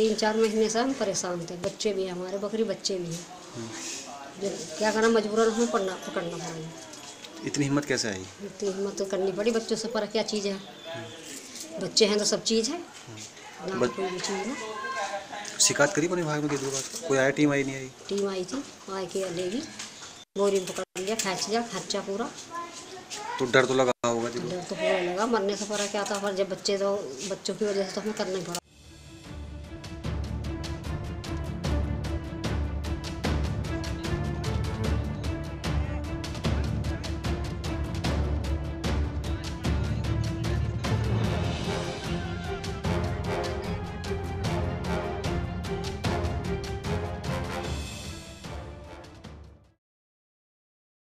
तीन चार महीने से हम परेशान थे। बच्चे भी हैं हमारे बकरी बच्चे भी हैं। क्या करना मजबूरन हमें पढ़ना पकड़ना पड़ा इतनी हिम्मत कैसे आई? इतनी हिम्मत तो करनी पड़ी बच्चों से पर क्या चीज़ है? बच्चे हैं तो सब चीज़ है। ना कोई भी चीज़ है। शिकायत करी अपने भाग में किसी बात कोई आया टीम आई नहीं आई? टीम आई थी आए के लेगी बोरी में पकड़ लिया खींच लिया खर्चा पूरा। तो डर तो लगा होगा डर तो पूरा लगा मरने से पड़ा क्या था पर जब बच्चे तो बच्चों की वजह से तो हमें करना ही पड़ा।